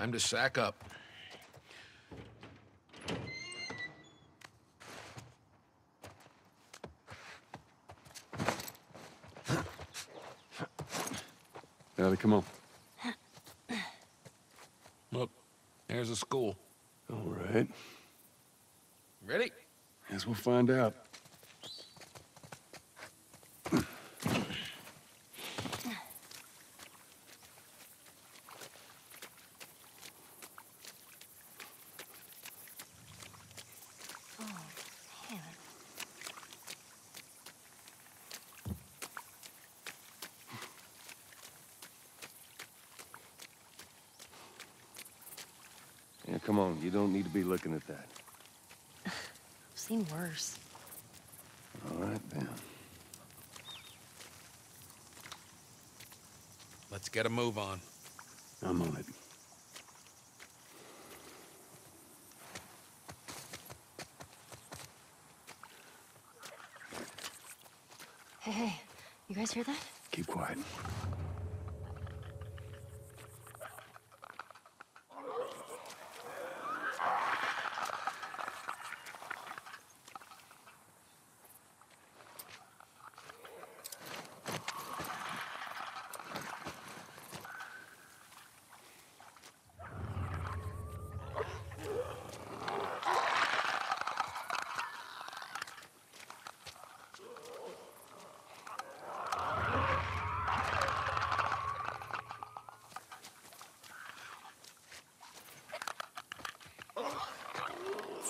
Time to sack up. Ellie, come on. Look, there's a school. All right. Ready? Guess we'll find out. Come on. You don't need to be looking at that. I've seen worse. All right, then. Let's get a move on. I'm on it. Hey, hey, you guys hear that? Keep quiet.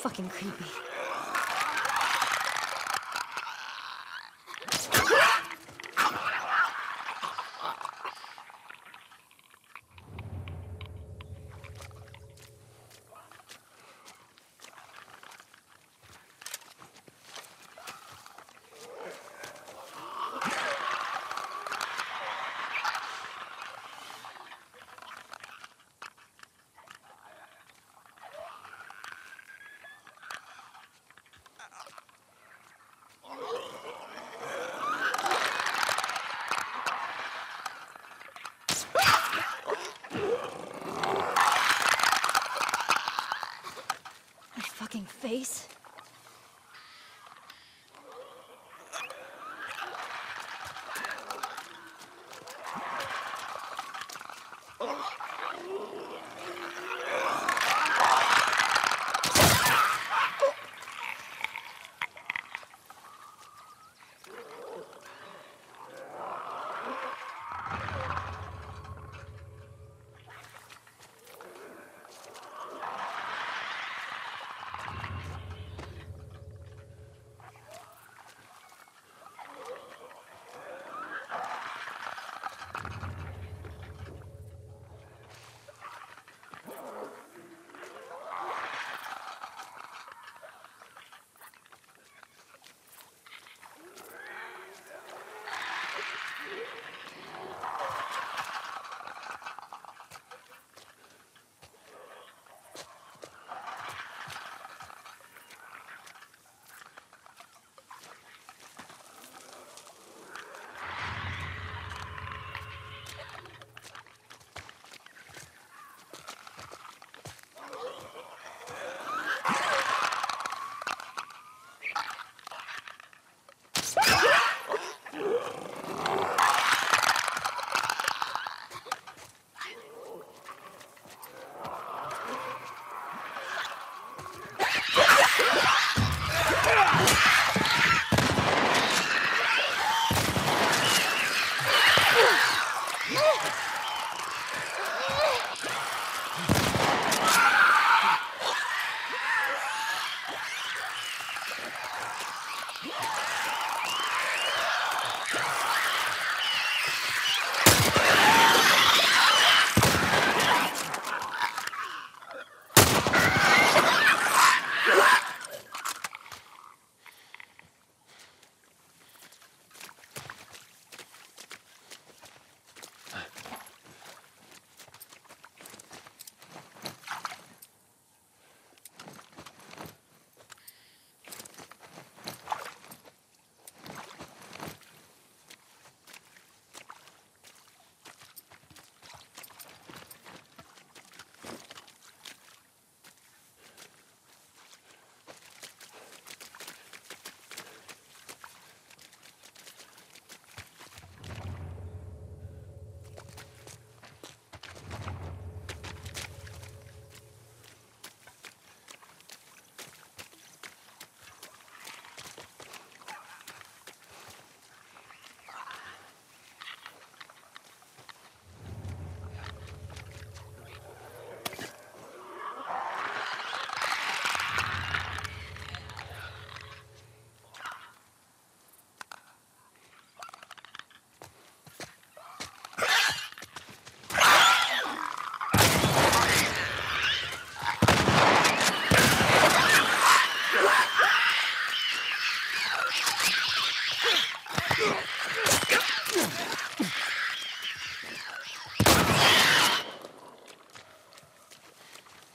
Fucking creepy. My fucking face.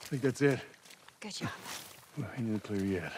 I think that's it. Good job. Ain't in the clear yet.